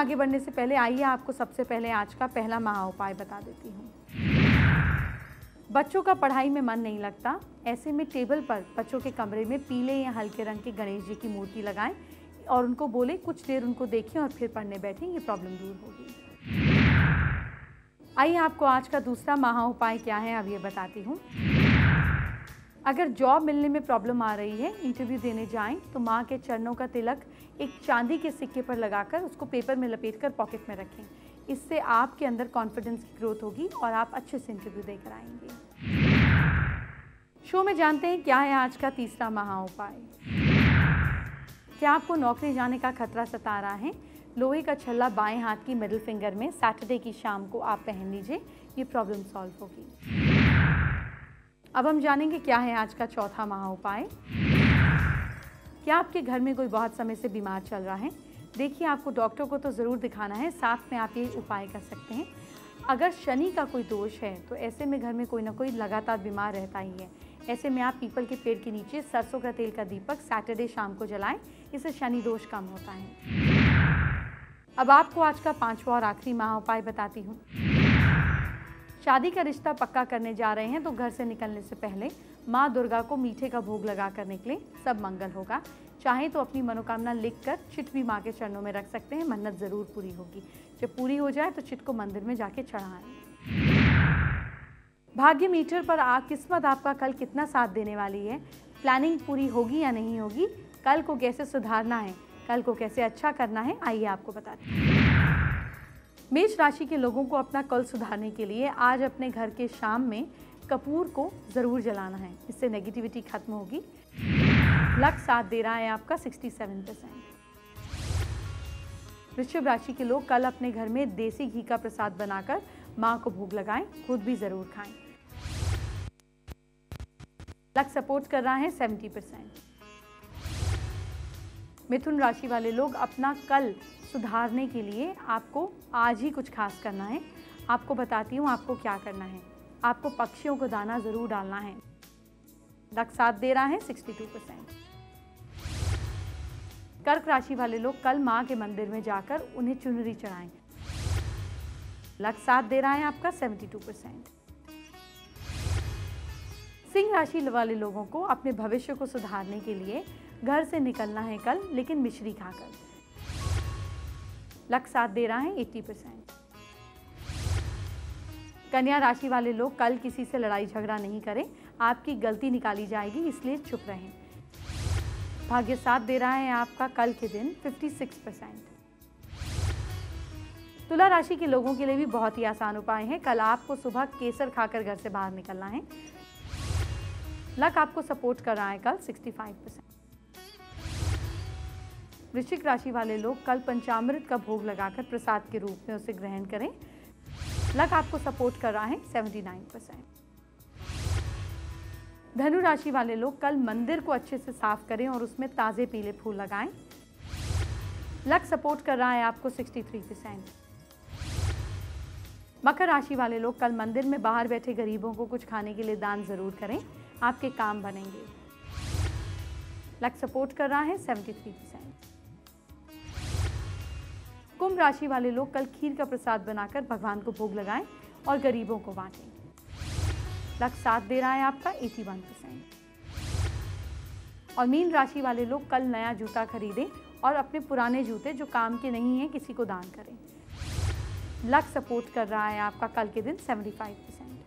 आगे बढ़ने से पहले आइए, आपको सबसे पहले आज का पहला महा उपाय बता देती हूँ। बच्चों का पढ़ाई में मन नहीं लगता। ऐसे में टेबल पर बच्चों के कमरे में पीले या हल्के रंग के गणेश जी की मूर्ति लगाएँ और उनको बोले, कुछ देर उनको देखें और फिर पढ़ने बैठें, ये प्रॉब्लम दूर होगी। आइए, आपको आज का दूसरा महा उपाय क्या है, अब ये बताती हूँ। अगर जॉब मिलने में प्रॉब्लम आ रही है इंटरव्यू देने जाएँ तो माँ के चरणों का तिलक एक चांदी के सिक्के पर लगाकर उसको पेपर में लपेट कर पॉकेट में रखें। इससे आपके अंदर कॉन्फिडेंस की ग्रोथ होगी और आप अच्छे से इंटरव्यू देकर आएँगे। शो में जानते हैं क्या है आज का तीसरा महा उपाय क्या आपको नौकरी जाने का खतरा सता रहा है? लोहे का छल्ला बाएँ हाथ की मिडिल फिंगर में सैटरडे की शाम को आप पहन लीजिए, ये प्रॉब्लम सॉल्व होगी। अब हम जानेंगे क्या है आज का चौथा महा उपाय। क्या आपके घर में कोई बहुत समय से बीमार चल रहा है? देखिए, आपको डॉक्टर को तो ज़रूर दिखाना है, साथ में आप ये उपाय कर सकते हैं। अगर शनि का कोई दोष है तो ऐसे में घर में कोई ना कोई लगातार बीमार रहता ही है। ऐसे में आप पीपल के पेड़ के नीचे सरसों का तेल का दीपक सैटरडे शाम को जलाएँ, इससे शनि दोष कम होता है। अब आपको आज का पांचवा और आखिरी महा उपाय बताती हूँ। शादी का रिश्ता पक्का करने जा रहे हैं तो घर से निकलने से पहले माँ दुर्गा को मीठे का भोग लगा कर निकले सब मंगल होगा। चाहे तो अपनी मनोकामना लिखकर चिट भी माँ के चरणों में रख सकते हैं, मन्नत ज़रूर पूरी होगी। जब पूरी हो जाए तो चिट को मंदिर में जाके चढ़ाएँ। भाग्य मीटर पर आ किस्मत आपका कल कितना साथ देने वाली है? प्लानिंग पूरी होगी या नहीं होगी? कल को कैसे सुधारना है? कल को कैसे अच्छा करना है? आइए आपको बताते हैं। मेष राशि के लोगों को अपना कल सुधारने के लिए आज अपने घर के शाम में कपूर को ज़रूर जलाना है। इससे नेगेटिविटी खत्म होगी। लक साथ दे रहा है आपका 67 परसेंट वृश्चिक राशि के लोग कल अपने घर में देसी घी का प्रसाद बनाकर माँ को भोग लगाएँ, खुद भी ज़रूर खाएँ। लक सपोर्ट कर रहा है 70 परसेंट मिथुन राशि वाले लोग अपना कल सुधारने के लिए आपको आज ही कुछ खास करना है। आपको बताती हूँ आपको क्या करना है। आपको पक्षियों को दाना ज़रूर डालना है। लक साथ दे रहा है 62 परसेंट। कर्क राशि वाले लोग कल माँ के मंदिर में जाकर उन्हें चुनरी चढ़ाएँ। लक साथ दे रहा है आपका 72 परसेंट। सिंह राशि वाले लोगों को अपने भविष्य को सुधारने के लिए घर से निकलना है कल, लेकिन मिश्री खाकर लक साथ दे रहा है 80 परसेंट कन्या राशि वाले लोग कल किसी से लड़ाई झगड़ा नहीं करें, आपकी गलती निकाली जाएगी, इसलिए चुप रहें। भाग्य साथ दे रहा है आपका कल के दिन 56 परसेंट तुला राशि के लोगों के लिए भी बहुत ही आसान उपाय है। कल आपको सुबह केसर खाकर घर से बाहर निकलना है। लक आपको सपोर्ट कर रहा है कल 65 परसेंट वृश्चिक राशि वाले लोग कल पंचामृत का भोग लगाकर प्रसाद के रूप में उसे ग्रहण करें। लक आपको सपोर्ट कर रहा है 79 परसेंट। धनु राशि वाले लोग कल मंदिर को अच्छे से साफ़ करें और उसमें ताज़े पीले फूल लगाएँ। लक सपोर्ट कर रहा है आपको 63 परसेंट। मकर राशि वाले लोग कल मंदिर में बाहर बैठे गरीबों को कुछ खाने के लिए दान ज़रूर करें। आपके काम बनेंगे। लक सपोर्ट कर रहा है 73 परसेंट। कुंभ राशि वाले लोग कल खीर का प्रसाद बनाकर भगवान को भोग लगाएँ और गरीबों को बांटें। लक साथ दे रहा है आपका 81 परसेंट और मीन राशि वाले लोग कल नया जूता खरीदें और अपने पुराने जूते जो काम के नहीं हैं, किसी को दान करें। लक सपोर्ट कर रहा है आपका कल के दिन 75 परसेंट